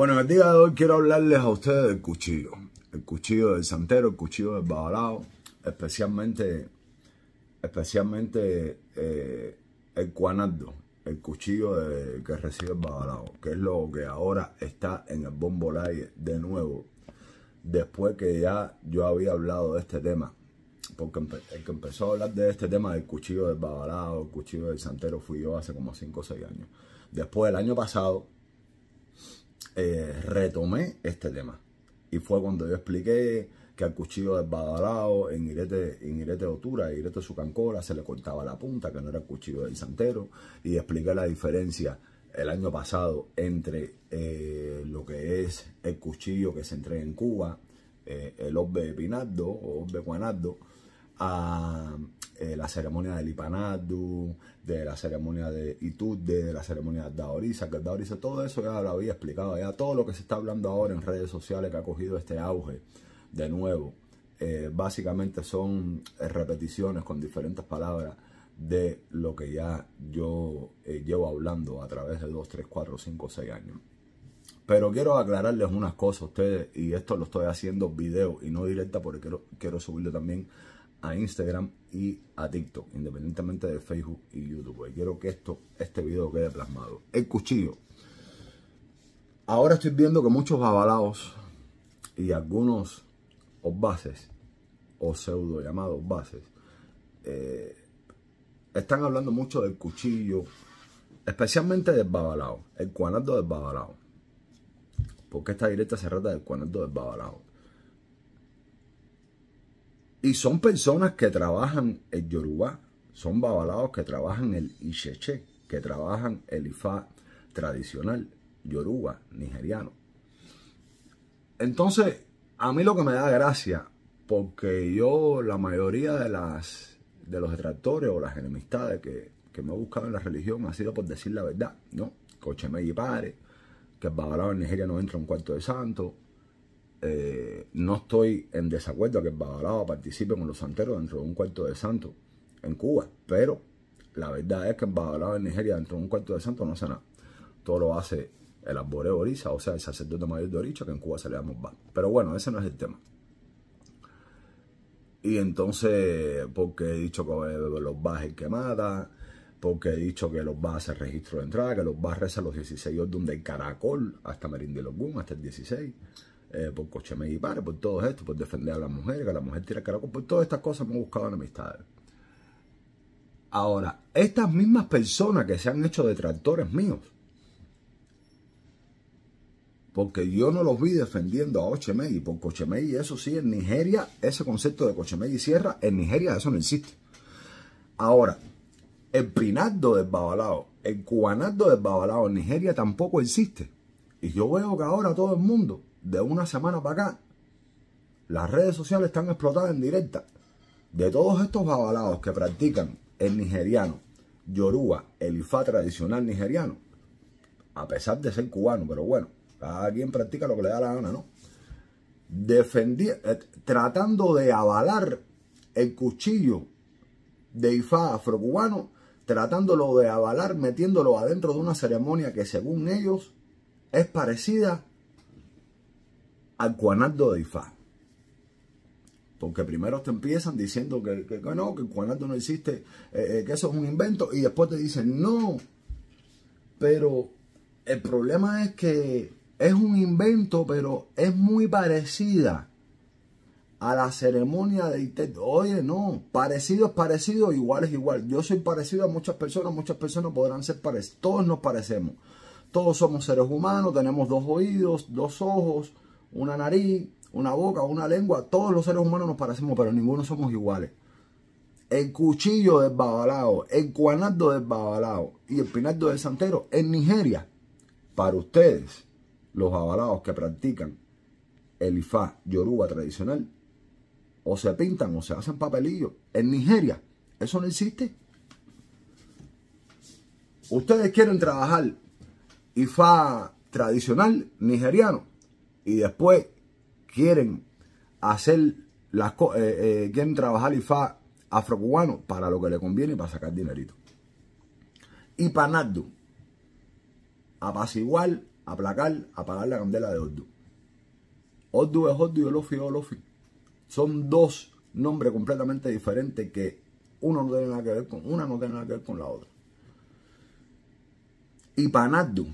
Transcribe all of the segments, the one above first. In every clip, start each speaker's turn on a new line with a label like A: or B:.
A: Bueno, en el día de hoy quiero hablarles a ustedes del cuchillo. El cuchillo del santero, el cuchillo del babalao, especialmente, especialmente eh, el cuanardo, el cuchillo de, que recibe el babalao, que es lo que ahora está en el bombo de nuevo, después que ya yo había hablado de este tema. Porque el que empezó a hablar de este tema del cuchillo del babalao, el cuchillo del santero, fui yo hace como 5 o 6 años. Después, el año pasado, eh, retomé este tema. Y fue cuando yo expliqué que al cuchillo del badalao en Irete, en Irete Otura, Irete Sucancola, se le cortaba la punta, que no era el cuchillo del santero. Y expliqué la diferencia el año pasado entre eh, lo que es el cuchillo que se entrega en Cuba, eh, el Orbe Pinardo o Orbe Guanardo, a eh, la ceremonia del Ipanadu, de la ceremonia de Itude, de la ceremonia de Daoriza, que Daoriza, todo eso ya lo había explicado, ya todo lo que se está hablando ahora en redes sociales que ha cogido este auge de nuevo, eh, básicamente son eh, repeticiones con diferentes palabras de lo que ya yo llevo hablando a través de 2, 3, 4, 5, 6 años. Pero quiero aclararles unas cosas a ustedes y esto lo estoy haciendo video y no directa porque quiero, quiero subirlo también a Instagram y a TikTok, independientemente de Facebook y YouTube. quiero que esto, este video quede plasmado. El cuchillo. Ahora estoy viendo que muchos babalaos y algunos bases o pseudo llamados bases eh, están hablando mucho del cuchillo, especialmente del babalao, el cuanardo del babalao. Porque esta directa se trata del cuanardo del babalao. Y son personas que trabajan el Yoruba, son babalaos que trabajan el Isheche, que trabajan el Ifá tradicional, Yoruba, nigeriano. Entonces, a mí lo que me da gracia, porque yo la mayoría de las de los detractores o las enemistades que, me he buscado en la religión ha sido por decir la verdad, ¿no? Cocheme y pare, que el babalao en Nigeria no entra en un cuarto de santo, eh, no estoy en desacuerdo a que el Babalao participe con los santeros dentro de un cuarto de santo en Cuba, pero la verdad es que el Babalao en Nigeria dentro de un cuarto de santo no hace nada. Todo lo hace el Arboreo Orisa, o sea, el sacerdote mayor de Oricha, que en Cuba se le llama. Pero bueno, ese no es el tema. Y entonces, porque he dicho que los va el que mata, porque he dicho que los va a hacer registro de entrada, que los va a rezar los 16 donde hay caracol hasta Merindilogún, hasta el 16 eh, por Cocheme y Pare, por todo esto, por defender a la mujer, que la mujer tira caracol, por todas estas cosas hemos buscado enemistades. Ahora, estas mismas personas que se han hecho detractores míos, porque yo no los vi defendiendo a Ochemei, por Cochemei, eso sí, en Nigeria, ese concepto de Cochemei y Sierra, en Nigeria eso no existe. Ahora, el Pinardo del Babalao, el Cubanardo del Babalao en Nigeria tampoco existe. Y yo veo que ahora todo el mundo de una semana para acá, las redes sociales están explotadas en directa. De todos estos babalados que practican el nigeriano, Yoruba, el Ifá tradicional nigeriano, a pesar de ser cubano, pero bueno, cada quien practica lo que le da la gana, ¿no? Defendí, eh, tratando de avalar el cuchillo de Ifá afrocubano, tratándolo de avalar, metiéndolo adentro de una ceremonia que según ellos es parecida al cuanardo de Ifá. Porque primero te empiezan diciendo que, no, que el cuanardo no existe, eh, eh, que eso es un invento, y después te dicen no. Pero el problema es que es un invento, pero es muy parecida a la ceremonia de Itet. Oye, no, parecido es parecido, igual es igual. Yo soy parecido a muchas personas, muchas personas podrán ser parecidas. Todos nos parecemos. Todos somos seres humanos, tenemos dos oídos, dos ojos, una nariz, una boca, una lengua. Todos los seres humanos nos parecemos, pero ninguno somos iguales. El cuchillo del babalao, el cuanardo del babalao y el pinardo del santero en Nigeria. Para ustedes, los babalaos que practican el ifá yoruba tradicional, o se pintan o se hacen papelillos. En Nigeria, eso no existe. Ustedes quieren trabajar ifá tradicional nigeriano y después quieren hacer las eh, eh, quieren trabajar IFA afrocubano para lo que le conviene y para sacar dinerito. Y Panardo, apaciguar aplacar, apagar la candela de Ordu. Ordu es Ordu y Olofi es Olofi. Son dos nombres completamente diferentes que uno no tiene nada que ver con una, no tiene nada que ver con la otra. Y Panadu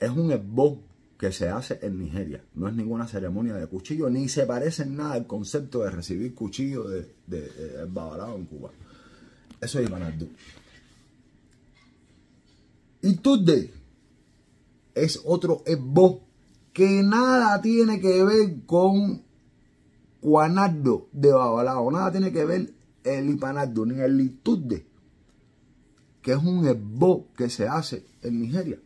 A: es un esbo que se hace en Nigeria. No es ninguna ceremonia de cuchillo, ni se parece en nada al concepto de recibir cuchillo de, de, babalao en Cuba. Eso es Panadu. Y es otro esbo que nada tiene que ver con Juanardo de Babalao, nada tiene que ver el Ipanardo ni el Litude, que es un esbo que se hace en Nigeria,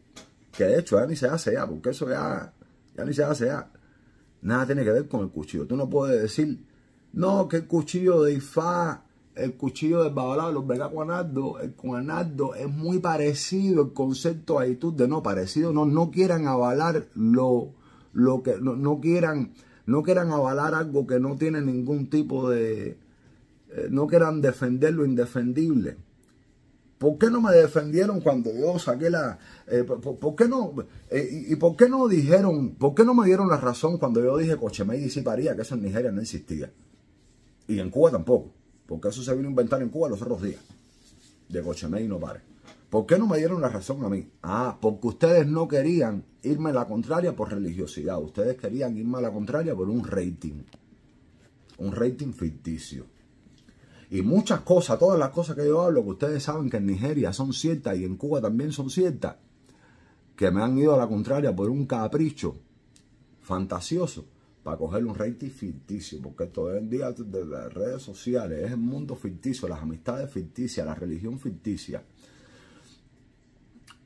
A: que de hecho ya ni se hace ya, porque eso ya, ya ni se hace ya, nada tiene que ver con el cuchillo. Tú no puedes decir, no, que el cuchillo de Ifá, el cuchillo de Babalao, los Vega Juanardo, el Juanardo es muy parecido el concepto a de no, parecido, no, no quieran avalar lo, lo que, no, no quieran no quieran avalar algo que no tiene ningún tipo de... Eh, no quieran defender lo indefendible. ¿Por qué no me defendieron cuando yo saqué la... Eh, por, qué no... Eh, y, por qué no dijeron... ¿Por qué no me dieron la razón cuando yo dije Cochemey y paría que eso en Nigeria no existía? Y en Cuba tampoco. Porque eso se vino a inventar en Cuba los otros días. De Cochemey no pare. ¿Por qué no me dieron la razón a mí? Ah, porque ustedes no querían irme a la contraria por religiosidad. Ustedes querían irme a la contraria por un rating. Un rating ficticio. Y muchas cosas, todas las cosas que yo hablo, que ustedes saben que en Nigeria son ciertas y en Cuba también son ciertas, que me han ido a la contraria por un capricho fantasioso para coger un rating ficticio, porque todo el día de las redes sociales es el mundo ficticio, las amistades ficticias, la religión ficticia.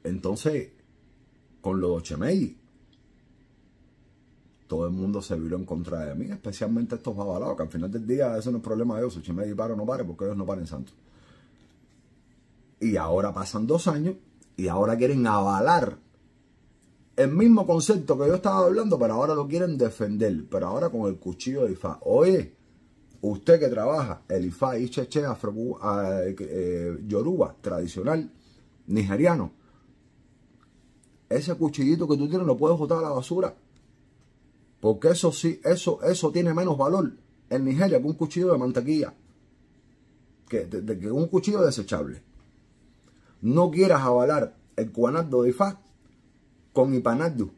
A: Entonces, con los Chemey, todo el mundo se viró en contra de mí, especialmente estos babalados, que al final del día eso no es problema de ellos, si Chemey para o no pare, porque ellos no paren santos. Y ahora pasan dos años y ahora quieren avalar el mismo concepto que yo estaba hablando, pero ahora lo quieren defender, pero ahora con el cuchillo de Ifá. Oye, usted que trabaja el Ifá, Icheche, Afro, eh, eh, Yoruba, tradicional, nigeriano, ese cuchillito que tú tienes lo puedes botar a la basura. Porque eso sí, eso, eso tiene menos valor en Nigeria que un cuchillo de mantequilla. Que, de, un cuchillo desechable. No quieras avalar el cuanardo de Ifá con Ipanardo,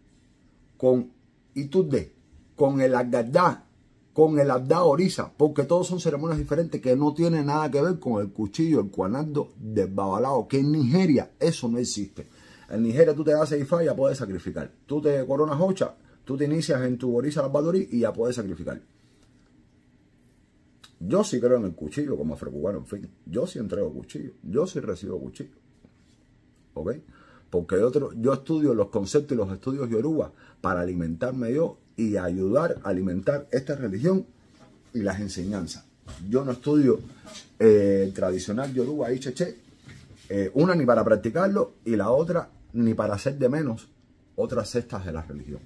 A: con Itude, con el Agdadá, con el Abdá Orisa, porque todos son ceremonias diferentes que no tienen nada que ver con el cuchillo, el cuanardo del babalao, que en Nigeria eso no existe. En Nigeria tú te haces IFA y ya puedes sacrificar. Tú te coronas ocha, tú te inicias en tu Borisa Albadorí y ya puedes sacrificar. Yo sí creo en el cuchillo como afrocubano, en fin. Yo sí entrego cuchillo. Yo sí recibo cuchillo. ¿Ok? Porque yo, yo estudio los conceptos y los estudios yoruba para alimentarme yo y ayudar a alimentar esta religión y las enseñanzas. Yo no estudio eh, tradicional yoruba y cheche, eh, una ni para practicarlo y la otra ni para hacer de menos otras cestas de la religión.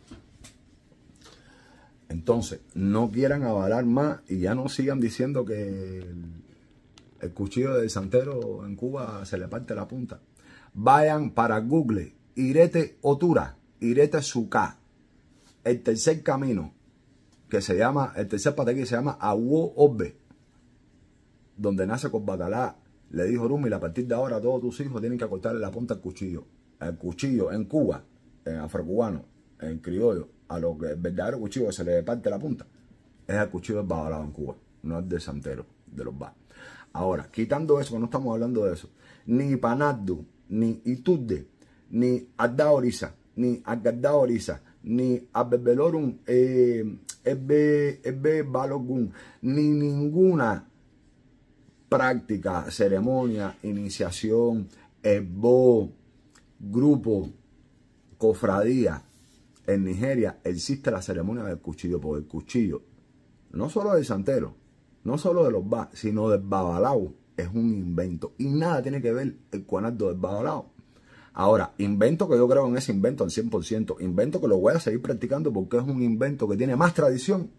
A: Entonces, no quieran avalar más y ya no sigan diciendo que el, cuchillo del santero en Cuba se le parte la punta. Vayan para Google, Irete Otura, Irete Suká, el tercer camino, que se llama, el tercer patequi se llama Awo Obe, donde nace con Batalá. Le dijo Rumi, a partir de ahora todos tus hijos tienen que cortarle la punta al cuchillo el cuchillo en Cuba, en afrocubano, en criollo, a lo que el verdadero cuchillo se le parte la punta, es el cuchillo del babalado en no es del santero, de los bar. Ahora, quitando eso, que no estamos hablando de eso, ni Panardo, ni Itude, ni Adda Orisa, ni Agadda Orisa, ni Abebelorum, eh, Ebe, Balogun, ni ninguna práctica, ceremonia, iniciación, ebo, grupo, cofradía en Nigeria existe la ceremonia del cuchillo, por el cuchillo, no solo del santero, no solo de los ba, sino del babalao, es un invento. Y nada tiene que ver el cuanardo del babalao. Ahora, invento que yo creo en ese invento al 100%, invento que lo voy a seguir practicando porque es un invento que tiene más tradición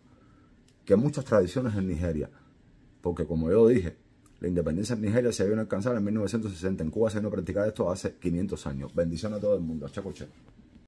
A: que muchas tradiciones en Nigeria. Porque como yo dije, la independencia en Nigeria se vino a alcanzar en 1960. En Cuba se vino a practicar esto hace 500 años. Bendición a todo el mundo. Chaco.